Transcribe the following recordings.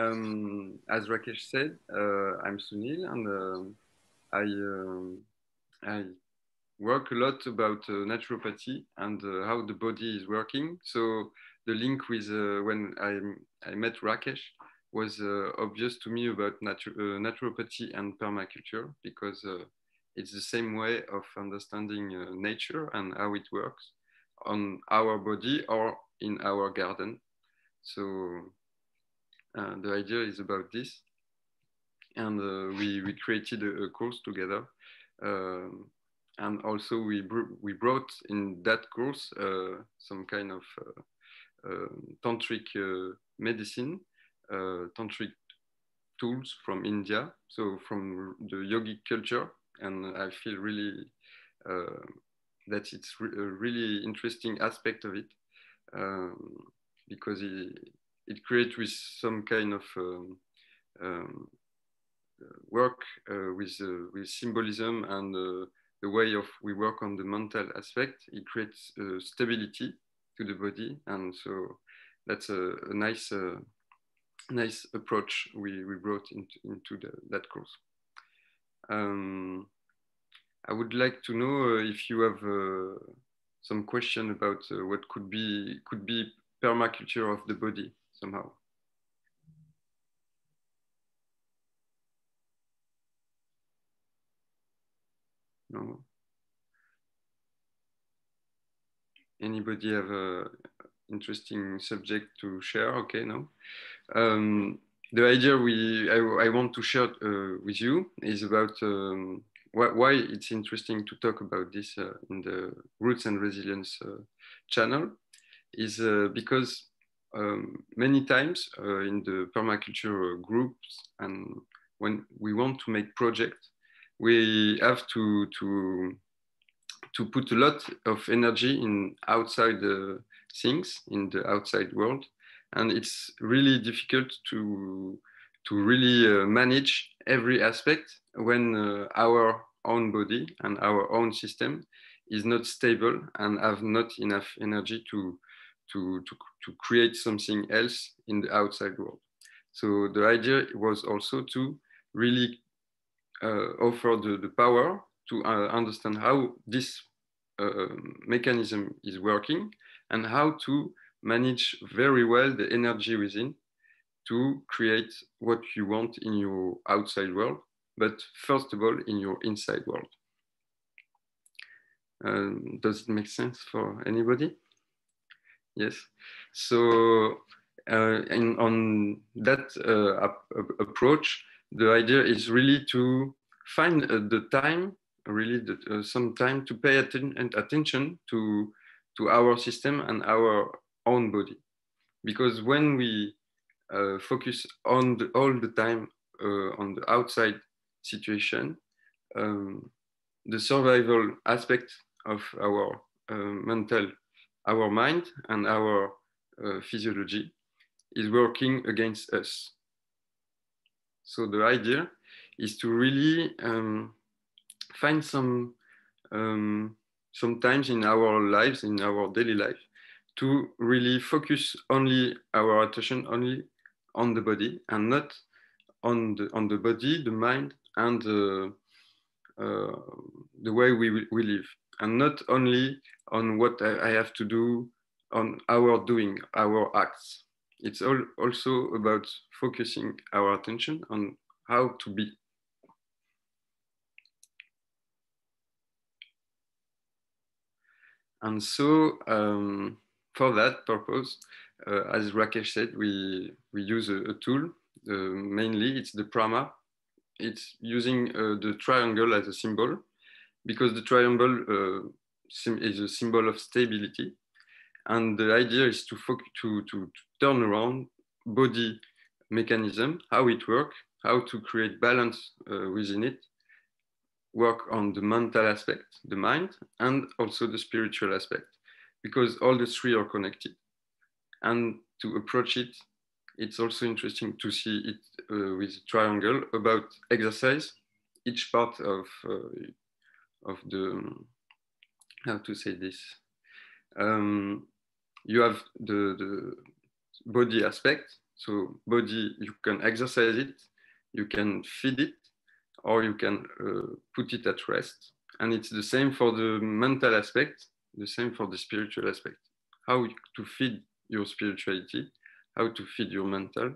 Um, as Rakesh said, uh, I'm Sunil and uh, I, uh, I work a lot about uh, naturopathy and uh, how the body is working. So the link with uh, when I, I met Rakesh was obvious to me about natu naturopathy and permaculture because it's the same way of understanding nature and how it works on our body or in our garden. So uh, the idea is about this. And uh, we, we created a, a course together. Um, and also we, br we brought in that course uh, some kind of um, tantric medicine, tantric tools from India, so from the yogic culture. And I feel really uh, that it's re a really interesting aspect of it um, because it, it creates with some kind of um, um, work uh, with uh, with symbolism and uh, the way of we work on the mental aspect. It creates uh, stability to the body, and so that's a, a nice uh, nice approach we, we brought into, into the, that course. Um, I would like to know uh, if you have some question about what could be could be permaculture of the body somehow. No. Anybody have a interesting subject to share? Okay, no. Um, the idea we I, I want to share uh, with you is about um, why, why, it's interesting to talk about this uh, in the Roots and Resilience uh, channel is uh, because um, many times uh, in the permaculture groups and when we want to make projects, we have to, to, to put a lot of energy in outside uh, things, in the outside world. And it's really difficult to, to really uh, manage every aspect when uh, our own body and our own system is not stable and have not enough energy to, to, to, to create something else in the outside world. So the idea was also to really uh, offer the, the power to uh, understand how this uh, mechanism is working and how to manage very well the energy within to create what you want in your outside world, but first of all, in your inside world. Um, does it make sense for anybody? Yes. So uh, on that uh, ap approach, the idea is really to find uh, the time, really the, uh, some time to pay atten attention to, to our system and our own body. Because when we uh, focus on the, all the time uh, on the outside situation, um, the survival aspect of our mental our mind and our uh, physiology is working against us. So the idea is to really um, find some um, sometimes in our lives, in our daily life, to really focus only our attention only on the body and not on the on the body, the mind, and uh, uh, the way we we live and not only on what I have to do on our doing, our acts. It's all also about focusing our attention on how to be. And so um, for that purpose, uh, as Rakesh said, we, we use a, a tool. Uh, mainly, it's the Prama. It's using uh, the triangle as a symbol because the triangle uh, is a symbol of stability. And the idea is to, to, to, to turn around body mechanism, how it works, how to create balance uh, within it, work on the mental aspect, the mind, and also the spiritual aspect, because all the three are connected. And to approach it, it's also interesting to see it uh, with triangle about exercise. Each part of uh, of the how to say this um, you have the, the body aspect So body, you can exercise it, you can feed it, or you can uh, put it at rest. And it's the same for the mental aspect, the same for the spiritual aspect. How to feed your spirituality, how to feed your mental,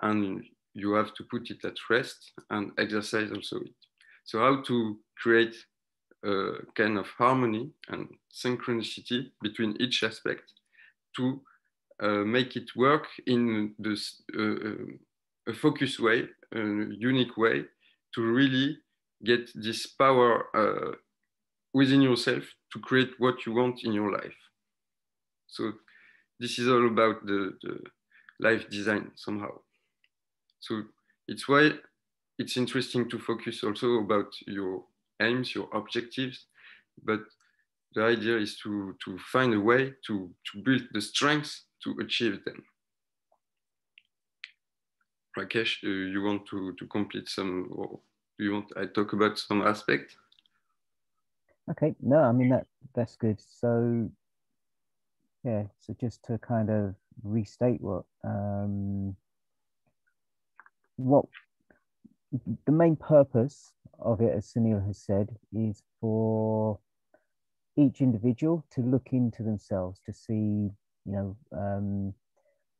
and you have to put it at rest and exercise also it. So how to create a kind of harmony and synchronicity between each aspect to uh, make it work in this uh, uh a focused way, a unique way to really get this power uh, within yourself to create what you want in your life. So this is all about the, the life design somehow. So it's why it's interesting to focus also about your aims, your objectives, but the idea is to, to find a way to, to build the strengths to achieve them. Rakesh, uh, you want to, to complete some, you want I talk about some aspect? Okay, no, I mean that that's good. So yeah, so just to kind of restate what um, what the main purpose of it, as Sunil has said, is for each individual to look into themselves to see, you know, um,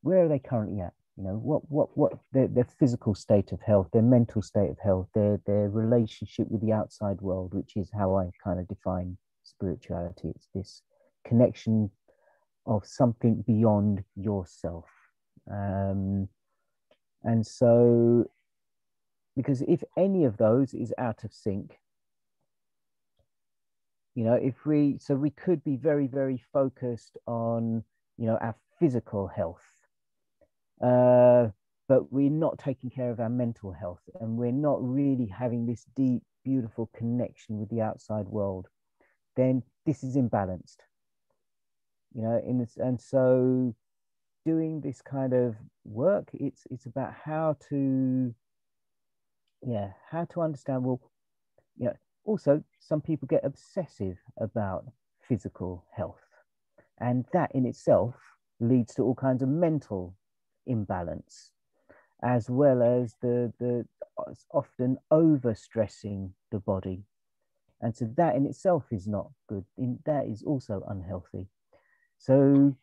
where are they currently at? You know, what what what their, their physical state of health, their mental state of health, their their relationship with the outside world, which is how I kind of define spirituality. It's this connection of something beyond yourself. Um, and so, because if any of those is out of sync, you know, if we, so we could be very, very focused on, you know, our physical health, uh, but we're not taking care of our mental health and we're not really having this deep, beautiful connection with the outside world, then this is imbalanced. You know, in this, and so doing this kind of work it's it's about how to yeah how to understand well you know also some people get obsessive about physical health. And that in itself leads to all kinds of mental imbalance as well as the the often overstressing the body. And so that in itself is not good. In that is also unhealthy. So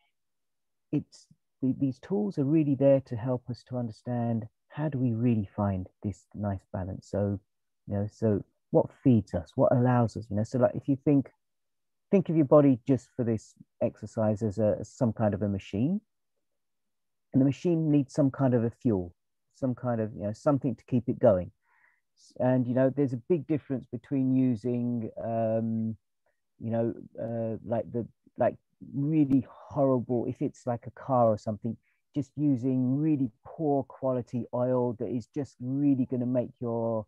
it's the, these tools are really there to help us to understand how do we really find this nice balance. So, you know, so what feeds us, what allows us, you know, so like if you think, think of your body just for this exercise as, a, as some kind of a machine, and the machine needs some kind of a fuel, some kind of, you know, something to keep it going. And, you know, there's a big difference between using, um, you know, uh, like the, like really horrible, if it's like a car or something, just using really poor quality oil that is just really going to make your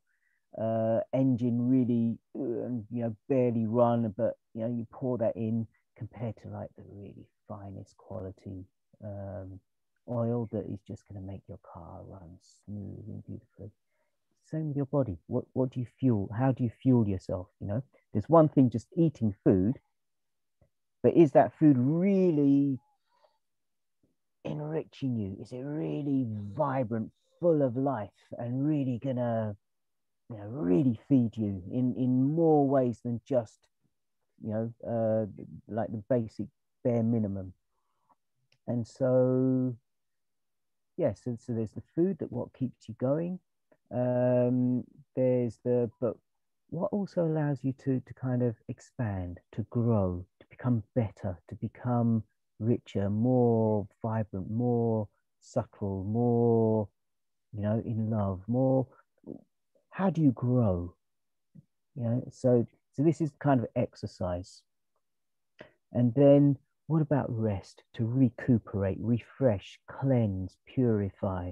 uh, engine really, uh, you know, barely run, but, you know, you pour that in compared to like the really finest quality um, oil that is just going to make your car run smooth and beautifully. Same with your body. What, what do you fuel? How do you fuel yourself? You know, there's one thing just eating food but is that food really enriching you? Is it really vibrant, full of life, and really gonna, you know, really feed you in in more ways than just, you know, uh, like the basic bare minimum? And so, yes, yeah, so, so there's the food that what keeps you going. Um, there's the but what also allows you to to kind of expand, to grow, to become better, to become richer, more vibrant, more subtle, more, you know, in love, more. How do you grow? You know, so so this is kind of exercise. And then what about rest? To recuperate, refresh, cleanse, purify,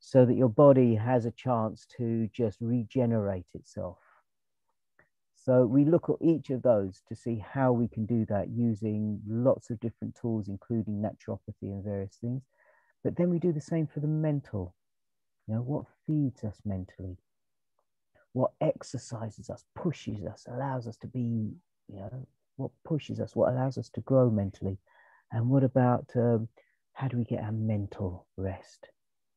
so that your body has a chance to just regenerate itself. So we look at each of those to see how we can do that using lots of different tools, including naturopathy and various things. But then we do the same for the mental. You know, what feeds us mentally? What exercises us, pushes us, allows us to be, you know, what pushes us, what allows us to grow mentally? And what about um, how do we get our mental rest?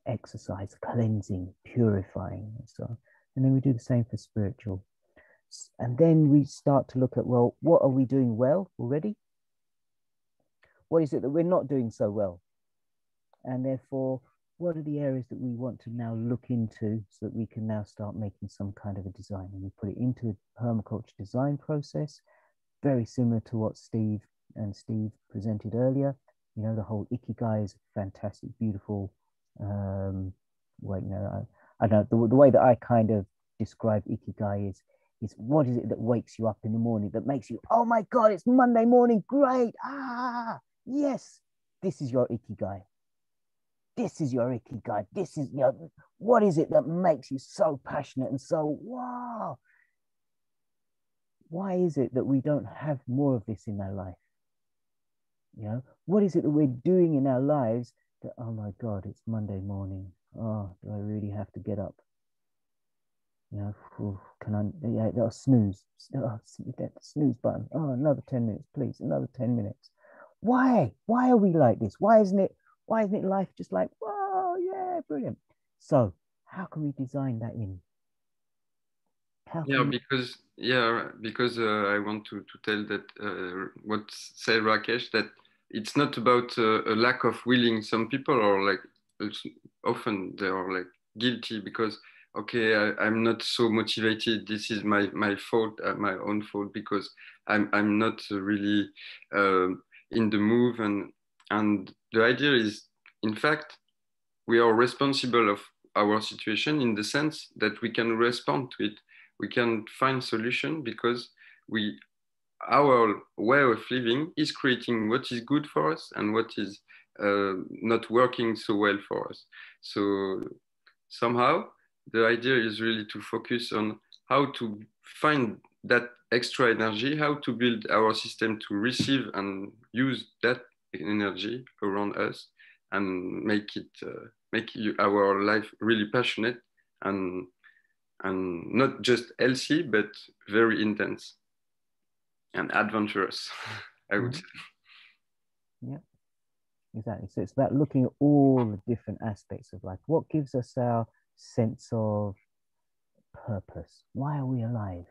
exercise, cleansing, purifying, and so on. And then we do the same for spiritual. And then we start to look at, well, what are we doing well already? What is it that we're not doing so well? And therefore, what are the areas that we want to now look into so that we can now start making some kind of a design? And we put it into a permaculture design process, very similar to what Steve and Steve presented earlier. You know, the whole Ikigai is fantastic, beautiful. Um, well, you know, I, I know the, the way that I kind of describe Ikigai is is what is it that wakes you up in the morning that makes you, oh my God, it's Monday morning, great. Ah, yes, this is your Ikigai. This is your Ikigai. This is, you know, what is it that makes you so passionate and so, wow. Why is it that we don't have more of this in our life? You know, what is it that we're doing in our lives that, oh my God, it's Monday morning. Oh, do I really have to get up? You know, can I, yeah, oh, snooze, oh, that snooze button. Oh, another 10 minutes, please, another 10 minutes. Why? Why are we like this? Why isn't it, why isn't it life just like, whoa, yeah, brilliant. So how can we design that in? Yeah, because, yeah, because uh, I want to, to tell that uh, what said Rakesh, that it's not about uh, a lack of willing. Some people are like, often they are like guilty because okay I, am not so motivated this is my my fault uh, my own fault because i'm i'm not really uh, in the move and and the idea is in fact we are responsible of our situation in the sense that we can respond to it. We can find solution because we our way of living is creating what is good for us and what is uh, not working so well for us. So somehow the idea is really to focus on how to find that extra energy, how to build our system to receive and use that energy around us and make it uh, make our life really passionate and and not just healthy but very intense and adventurous i would mm-hmm. say yeah exactly so it's about looking at all the different aspects of life what gives us our sense of purpose. Why are we alive?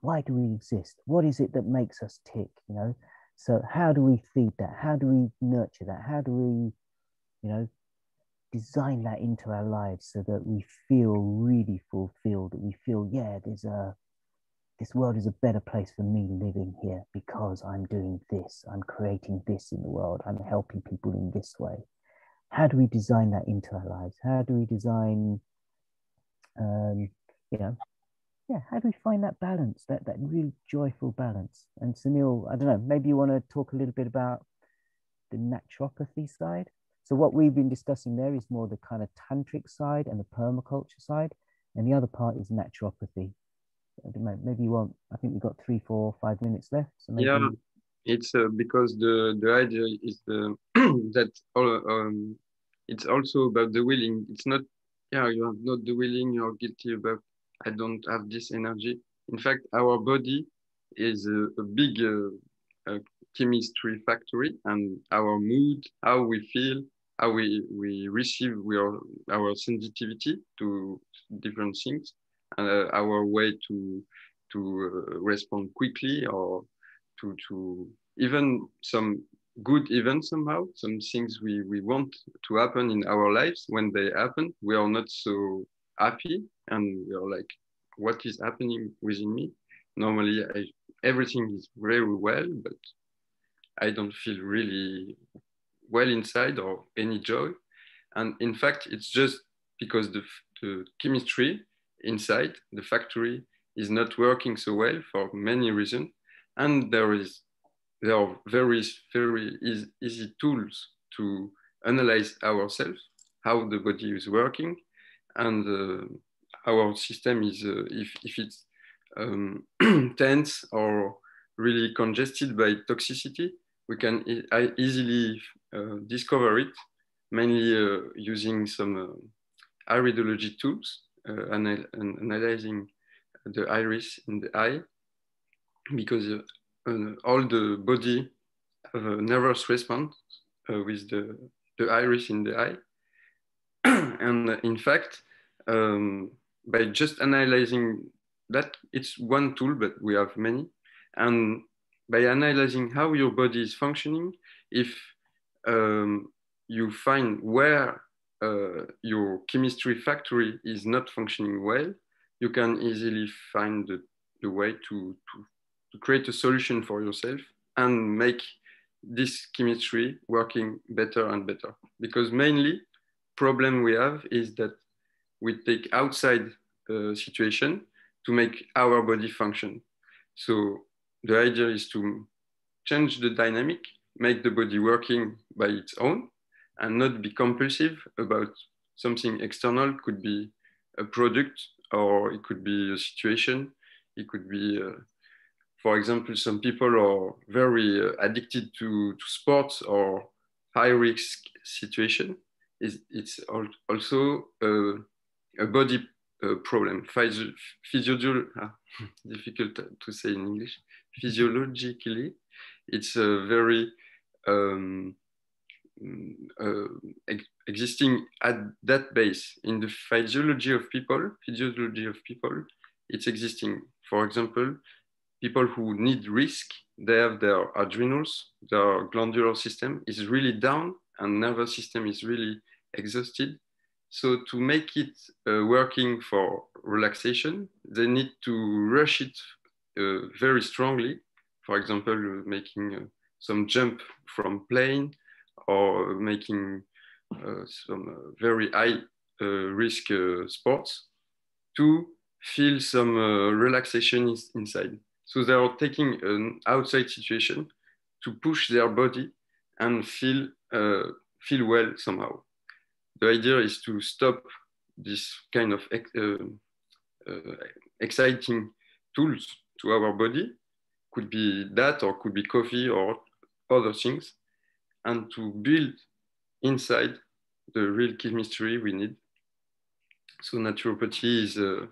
Why do we exist? What is it that makes us tick? You know, so how do we feed that? How do we nurture that? How do we, you know, design that into our lives so that we feel really fulfilled? That we feel, yeah, there's a this world is a better place for me living here because I'm doing this. I'm creating this in the world. I'm helping people in this way how do we design that into our lives? How do we design, um, you know, yeah, how do we find that balance, that that real joyful balance? And Sunil, I don't know, maybe you want to talk a little bit about the naturopathy side. So what we've been discussing there is more the kind of tantric side and the permaculture side, and the other part is naturopathy. Maybe you want. I think we've got three, four, five minutes left. So maybe... Yeah, it's uh, because the the idea is the that all, um, it's also about the willing. It's not yeah you have not the willing. You're guilty about I don't have this energy. In fact, our body is a, a big uh, chemistry factory, and our mood, how we feel, how we we receive our our sensitivity to different things, uh, our way to to uh, respond quickly or to to even some good events somehow some things we we want to happen in our lives when they happen we are not so happy and are like what is happening within me. Normally I, everything is very well but i don't feel really well inside or any joy. And in fact it's just because the, the chemistry inside the factory is not working so well for many reasons. And there is there are very very easy, easy tools to analyze ourselves how the body is working and uh, our system is uh, if, if it's um, tense or really congested by toxicity we can easily uh, discover it mainly uh, using some uh, iridology tools uh, anal analyzing the iris in the eye because uh, all the body have a nervous response with the, the iris in the eye. and in fact, um, by just analyzing that, it's one tool, but we have many. And by analyzing how your body is functioning, if um, you find where uh, your chemistry factory is not functioning well, you can easily find the, the way to, to, to create a solution for yourself and make this chemistry working better and better. Because mainly problem we have is that we take outside uh, situation to make our body function. So the idea is to change the dynamic, make the body working by its own, and not be compulsive about something external. Could be a product, or it could be a situation. It could be, uh, for example, some people are very uh, addicted to, to sports or high risk situation. It's, it's also a, a body uh, problem. Physio, ah, difficult to say in English. Physiologically, it's a very um, uh, ex existing at that base in the physiology of people, physiology of people, it's existing. For example, people who need risk, they have their adrenals, their glandular system is really down and nervous system is really exhausted. So to make it uh, working for relaxation, they need to rush it uh, very strongly. For example, making uh, some jump from plane or making uh, some uh, very high uh, risk sports to feel some relaxation inside. So they are taking an outside situation to push their body and feel, feel well somehow. The idea is to stop this kind of exciting tools to our body could be that or could be coffee or other things and to build inside the real chemistry we need. So naturopathy is a,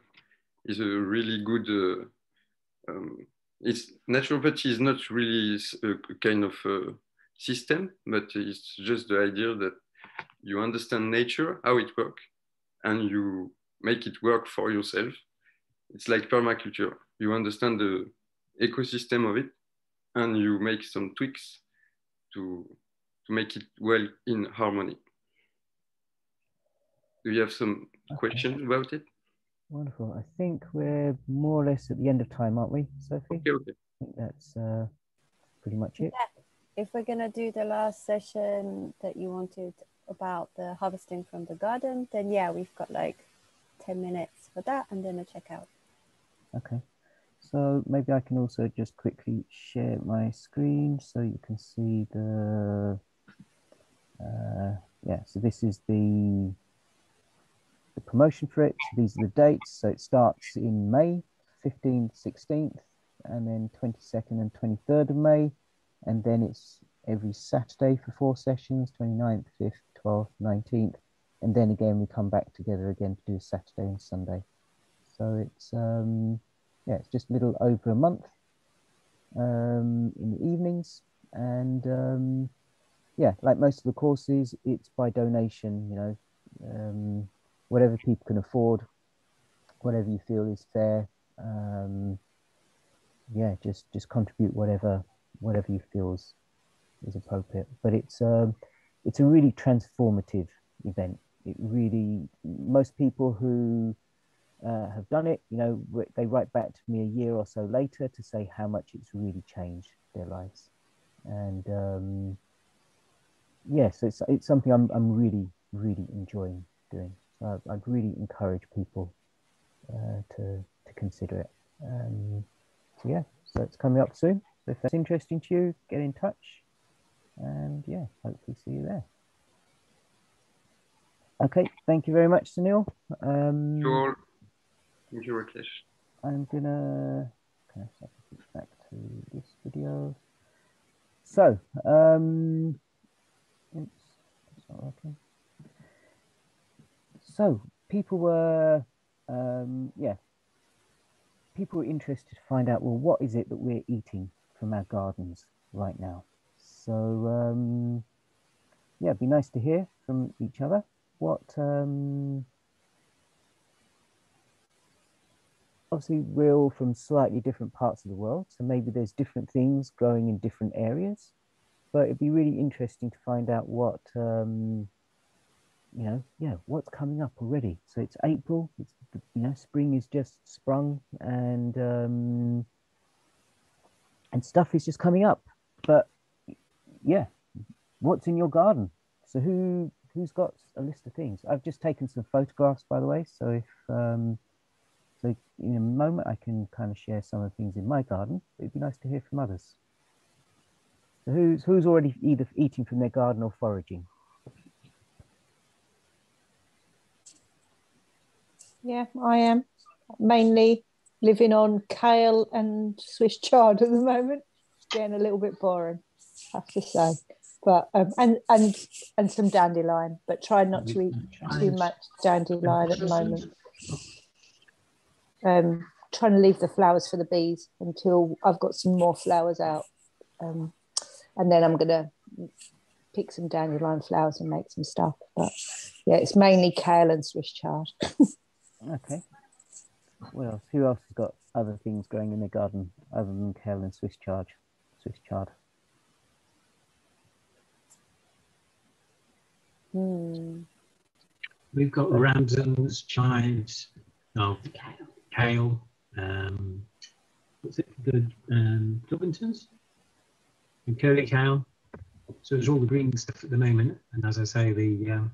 is a really good, uh, um, it's, naturopathy is not really a kind of uh, system, but it's just the idea that you understand nature, how it works, and you make it work for yourself. It's like permaculture. You understand the ecosystem of it, and you make some tweaks to to make it well in harmony. Do you have some okay. questions about it? Wonderful. I think we're more or less at the end of time, aren't we, Sophie? Okay, okay. I think that's uh, pretty much it. Yeah. If we're going to do the last session that you wanted about the harvesting from the garden, then yeah, we've got like 10 minutes for that and then a checkout. Okay. So maybe I can also just quickly share my screen so you can see the uh, yeah, so this is the the promotion for it. So these are the dates. So it starts in May, 15th, 16th, and then 22nd and 23rd of May. And then it's every Saturday for four sessions, 29th, 5th, 12th, 19th. And then again, we come back together again to do Saturday and Sunday. So it's, um, yeah, it's just a little over a month um, in the evenings. And um, yeah, like most of the courses, it's by donation. You know, um, whatever people can afford, whatever you feel is fair. Um, yeah, just just contribute whatever whatever you feel is, is appropriate. But it's um, it's a really transformative event. It really most people who uh, have done it, you know, they write back to me a year or so later to say how much it's really changed their lives, and um, yes, it's it's something I'm I'm really really enjoying doing. So I'd really encourage people uh, to to consider it. Um, so yeah, so it's coming up soon. So if that's interesting to you, get in touch, and yeah, hopefully see you there. Okay, thank you very much, Sunil. Um, sure. Thank you, Rakesh. I'm gonna can I back to this video. So, um, not working. So people were, um, yeah, people were interested to find out, well, what is it that we're eating from our gardens right now? So um, yeah, it'd be nice to hear from each other. what um, obviously we're all from slightly different parts of the world, so maybe there's different things growing in different areas. But it'd be really interesting to find out what um, you know, yeah, what's coming up already. So it's April. It's you know, spring is just sprung, and um, and stuff is just coming up. But yeah, what's in your garden? So who who's got a list of things? I've just taken some photographs, by the way. So if um, so, in a moment, I can kind of share some of the things in my garden. It'd be nice to hear from others. So who's who's already either eating from their garden or foraging? Yeah, I am mainly living on kale and Swiss chard at the moment. It's getting a little bit boring, have to say. But um, and and and some dandelion, but try not to eat too much dandelion at the moment um, trying to leave the flowers for the bees until I've got some more flowers out. Um, and then I'm going to pick some dandelion flowers and make some stuff. But yeah, it's mainly kale and Swiss chard. okay. What else? Who else has got other things growing in their garden other than kale and Swiss chard? Swiss chard. Hmm. We've got ramsons, chives, oh, kale, um, what's it, the um, Daubenton's and curly kale. So there's all the green stuff at the moment, and as I say, the um,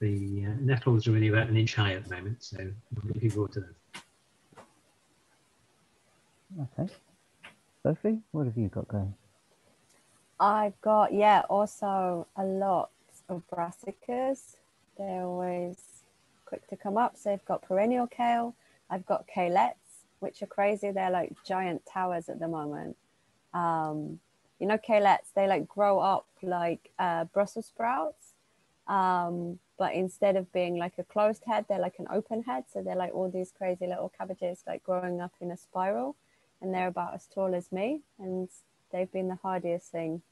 the uh, nettles are only about an inch high at the moment, so I'm looking forward to them. Okay, Sophie, what have you got going? I've got yeah, also a lot of brassicas. They're always quick to come up. So I've got perennial kale, I've got kalettes, which are crazy. They're like giant towers at the moment. Um, you know, kalettes, they like grow up like uh, Brussels sprouts. Um, but instead of being like a closed head, they're like an open head. So they're like all these crazy little cabbages like growing up in a spiral. And they're about as tall as me. And they've been the hardiest thing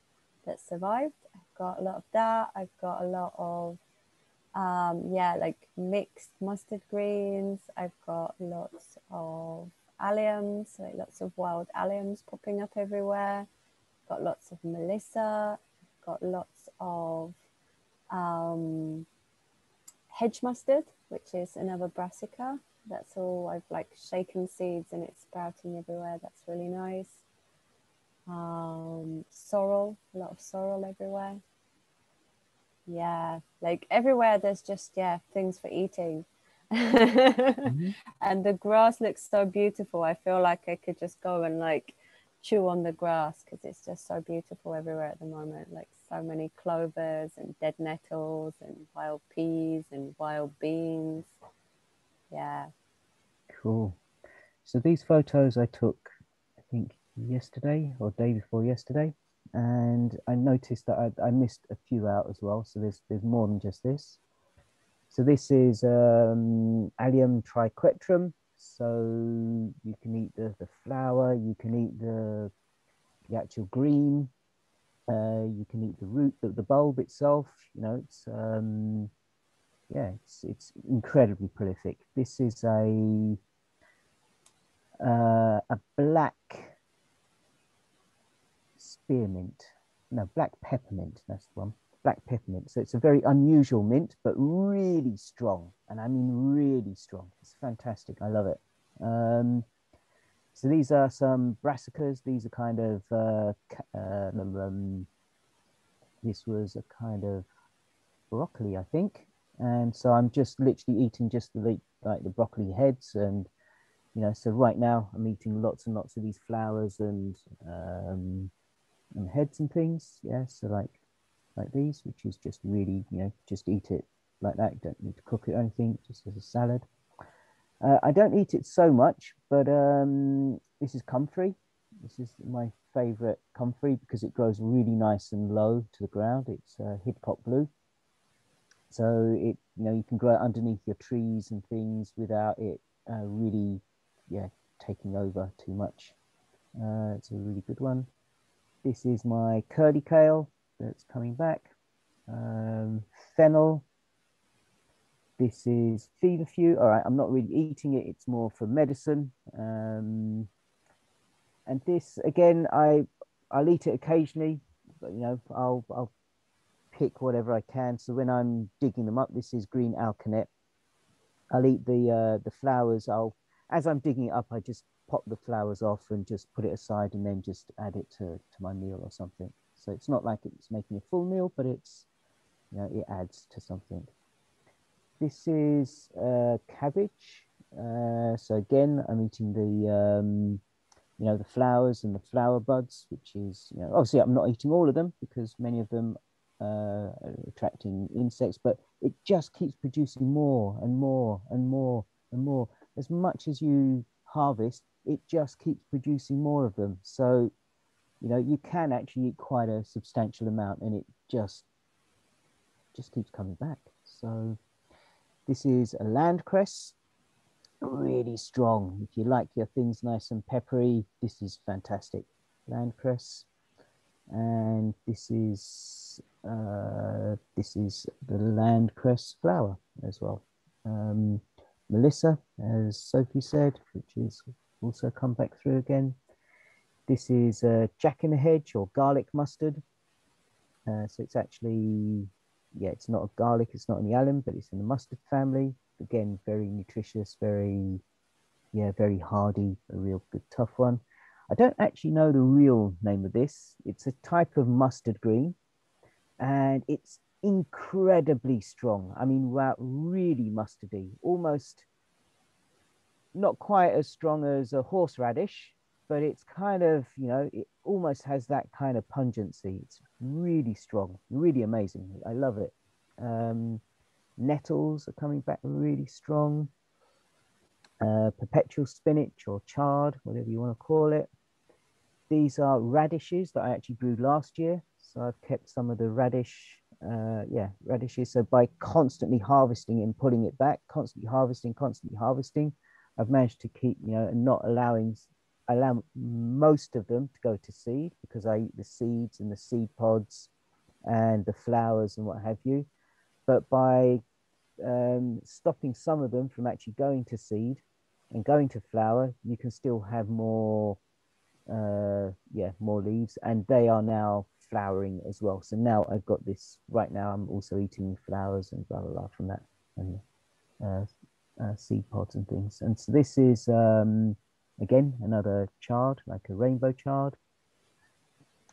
that survived. Got a lot of that. I've got a lot of um, yeah, like mixed mustard greens. I've got lots of alliums, like lots of wild alliums popping up everywhere. Got lots of melissa. Got lots of um, hedge mustard, which is another brassica. That's all I've like shaken seeds and it's sprouting everywhere. That's really nice. Sorrel, a lot of sorrel everywhere. Yeah like everywhere there's just yeah things for eating. Mm-hmm. and the grass looks so beautiful. I feel like i could just go and like chew on the grass because it's just so beautiful everywhere at the moment. Like so many clovers and dead nettles and wild peas and wild beans. Yeah. Cool. So these photos i took i think yesterday or day before yesterday and I noticed that I, I, missed a few out as well. So there's there's more than just this. So this is um, Allium triquetrum. So you can eat the, the flower, you can eat the, the actual green, uh, you can eat the root, the, the bulb itself. You know, it's um, yeah, it's it's incredibly prolific. This is a uh, a black spearmint. No, black peppermint. That's the one. Black peppermint. So it's a very unusual mint, but really strong. And I mean really strong. It's fantastic. I love it. Um, so these are some brassicas. These are kind of, uh, uh, um, this was a kind of broccoli, I think. And so I'm just literally eating just the like the broccoli heads and you know so right now i'm eating lots and lots of these flowers and um, and heads and things. Yeah, so like like these, which is just really, you know, just eat it like that. You don't need to cook it or anything, just as a salad. Uh, I don't eat it so much, but um, this is comfrey. This is my favorite comfrey because it grows really nice and low to the ground. It's uh, Hidcote blue. So it, you know, you can grow it underneath your trees and things without it uh, really, yeah, taking over too much. Uh, it's a really good one. This is my curly kale that's coming back. Um, fennel, this is feverfew. All right, I'm not really eating it. It's more for medicine. Um, and this again, I I'll eat it occasionally. But, you know, I'll I'll pick whatever I can. So when I'm digging them up, this is green alkanet. I'll eat the uh, the flowers. I'll as I'm digging it up, I just pop the flowers off and just put it aside, and then just add it to to my meal or something. So it's not like it's making a full meal, but it's you know it adds to something. This is uh, cabbage. Uh, so again, I'm eating the um, you know the flowers and the flower buds, which is you know obviously I'm not eating all of them because many of them uh, are attracting insects, but it just keeps producing more and more and more and more. As much as you harvest, it just keeps producing more of them. So you know you can actually eat quite a substantial amount, and it just just keeps coming back. So this is a land cress, really strong. If you like your things nice and peppery, this is fantastic. Land cress. And this is uh, this is the land cress flower as well. Um, Melissa, as Sophie said, which is also come back through again. This is uh, Jack in the Hedge or garlic mustard. Uh, so it's actually yeah, it's not a garlic, it's not in the allium, but it's in the mustard family. Again, very nutritious, very, yeah, very hardy, a real good tough one. I don't actually know the real name of this. It's a type of mustard green and it's incredibly strong. I mean, wow, really mustardy, almost not quite as strong as a horseradish, but it's kind of, you know, it almost has that kind of pungency. It's really strong, really amazing. I love it. Um, nettles are coming back really strong. Uh, perpetual spinach or chard, whatever you want to call it. These are radishes that I actually grew last year. So I've kept some of the radish, uh, yeah, radishes. So by constantly harvesting and pulling it back, constantly harvesting, constantly harvesting, I've managed to keep, you know, not allowing allow most of them to go to seed because I eat the seeds and the seed pods and the flowers and what have you. But by um, stopping some of them from actually going to seed and going to flower, you can still have more, uh, yeah, more leaves, and they are now flowering as well. So now I've got this. Right now, I'm also eating flowers and blah blah blah from that and uh, uh, seed pods and things. And so this is. Um, Again, another chard, like a rainbow chard.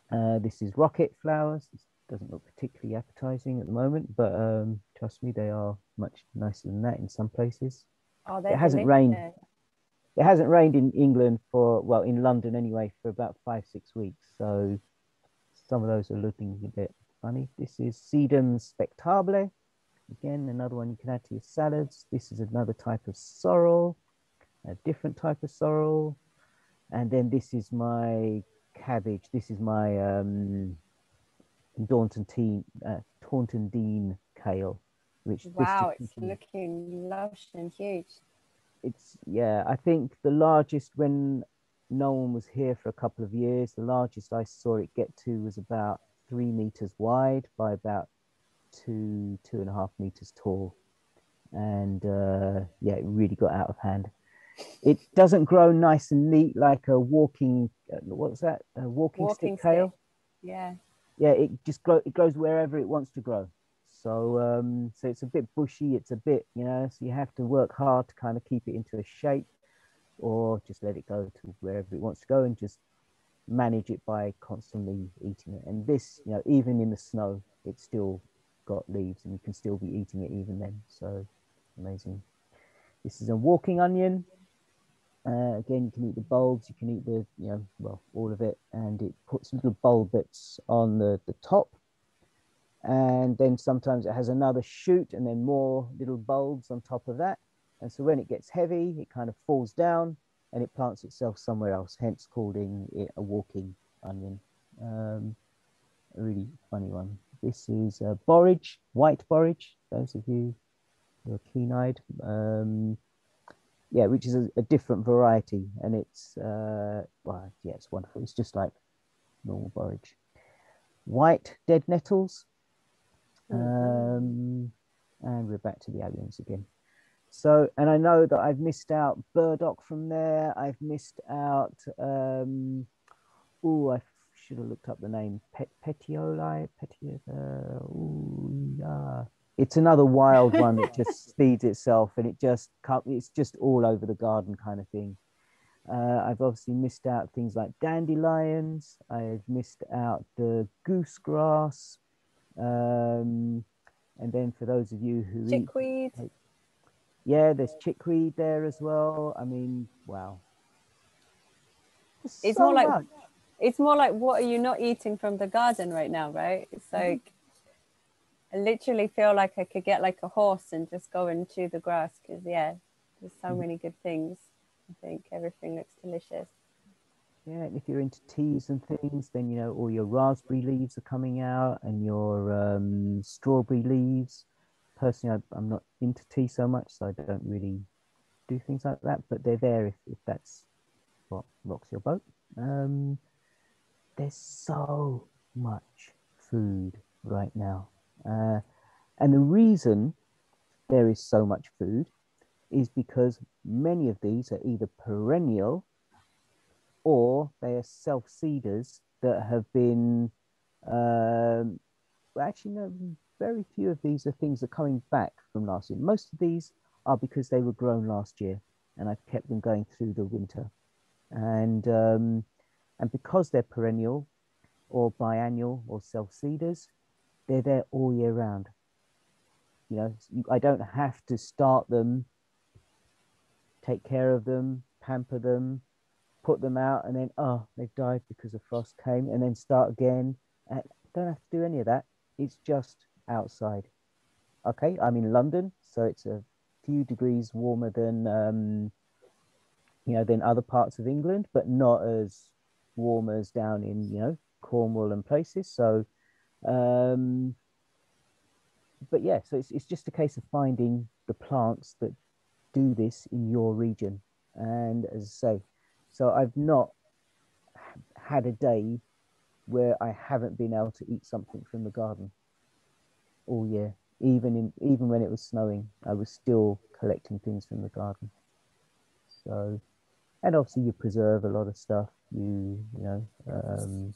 Uh, this is rocket flowers. This doesn't look particularly appetizing at the moment, but um, trust me, they are much nicer than that in some places. Oh, it hasn't rained. It hasn't rained in England for well, in London anyway, for about five six weeks. So some of those are looking a bit funny. This is Sedum spectabile. Again, another one you can add to your salads. This is another type of sorrel a different type of sorrel. And then this is my cabbage. This is my um, Taunton, tea, uh, Taunton Deane kale. Which wow, it's looking lush and huge. It's yeah. I think the largest when no one was here for a couple of years, the largest I saw it get to was about three meters wide by about two two and a half meters tall, and uh, yeah, it really got out of hand. It doesn't grow nice and neat like a walking uh, what's that? A walking, walking stick, stick. Kale yeah. Yeah it just grow it grows wherever it wants to grow. So um so it's a bit bushy it's a bit you know so you have to work hard to kind of keep it into a shape or just let it go to wherever it wants to go and just manage it by constantly eating it. And this you know even in the snow it's still got leaves and you can still be eating it even then so amazing this is a walking onion uh, again, you can eat the bulbs, you can eat the, you know, well, all of it, and it puts little bulb bits on the, the top. And then sometimes it has another shoot and then more little bulbs on top of that. And so when it gets heavy, it kind of falls down and it plants itself somewhere else, hence calling it a walking onion. Um, a really funny one. This is uh, borage, white borage, those of you who are keen-eyed. Um, yeah, which is a, a different variety, and it's uh, well, yeah, it's wonderful. It's just like normal borage. White dead nettles. Mm-hmm. Um, And we're back to the alliums again. So, and I know that I've missed out burdock from there. I've missed out, um, oh, I should have looked up the name, Pet, petioli, uh, ooh, yeah. It's another wild one that just feeds itself and it just, it's just all over the garden kind of thing. Uh, I've obviously missed out things like dandelions. I've missed out the goosegrass. Um, and then for those of you who chickweed. Eat, yeah, there's chickweed there as well. I mean, wow. There's it's so more like much. It's more like what are you not eating from the garden right now, right? It's mm-hmm. like mm-hmm. I literally feel like I could get like a horse and just go and chew the grass because yeah, there's so mm-hmm. many good things. I think everything looks delicious. Yeah, and if you're into teas and things, then you know all your raspberry leaves are coming out and your um, strawberry leaves. Personally, I, am not into tea so much, so I don't really do things like that. But they're there if, if that's what rocks your boat. Um, there's so much food right now, uh, and the reason there is so much food is because many of these are either perennial or they are self seeders that have been, um, actually, no, very few of these are things that are coming back from last year. Most of these are because they were grown last year and I've kept them going through the winter. And, um, and because they're perennial or biannual or self seeders, they're there all year round. You know, I don't have to start them take care of them, pamper them, put them out, and then, oh, they've died because the frost came, and then start again. And don't have to do any of that. It's just outside. Okay, I'm in London, so it's a few degrees warmer than, um, you know, than other parts of England, but not as warm as down in, you know, Cornwall and places. So, um, but yeah, so it's, it's just a case of finding the plants that do this in your region. And as I say, so I've not had a day where I haven't been able to eat something from the garden all year. Even in even when it was snowing, I was still collecting things from the garden. So, and obviously you preserve a lot of stuff. You you know, um,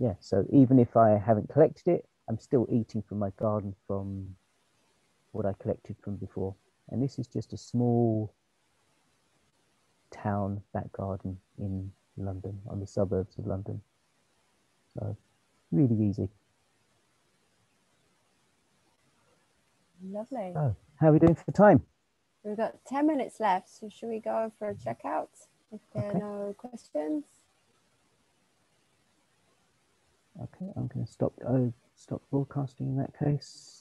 yeah. So even if I haven't collected it, I'm still eating from my garden from what I collected from before. And this is just a small town back garden in London, on the suburbs of London. So really easy. Lovely. So, how are we doing for time? We've got 10 minutes left, so should we go for a checkout if there okay. are no questions? Okay, I'm going to stop, oh, stop broadcasting in that case.